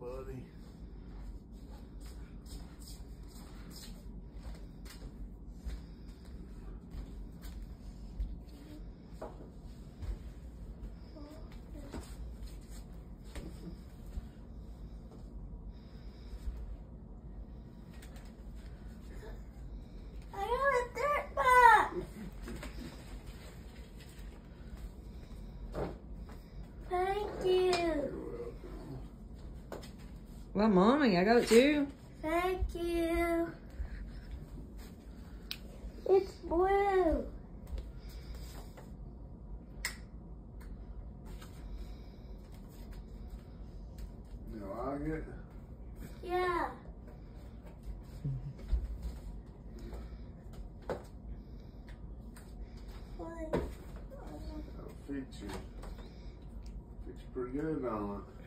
buddy. I got a dirt bug. Thank you. Well, mommy, I got it too. Thank you. It's blue. You like it? Yeah. What? That'll fit you. Fit you pretty good on it.